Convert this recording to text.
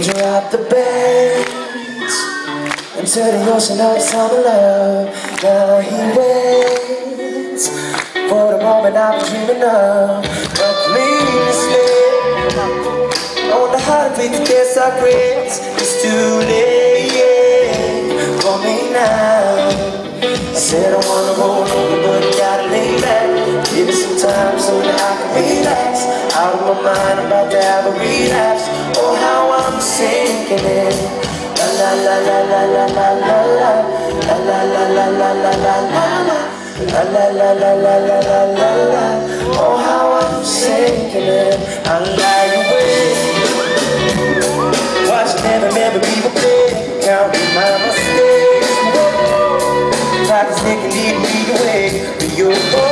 drop the bands into the ocean of summer love. Now he waits for the moment I'm dreaming of. But please slip on the to get our grace. It's too late for me now. I said I wanna roll over, but I gotta lay back. Give it some time so that I can relax. Out of my mind, about to have a sinking in. La la la la la la la la la la la la la la la la la la La la la la la la la la Oh how I'm sinking in I lie awake Watching every memory replay Counting my mistakes Pockets nicking lead me away But you're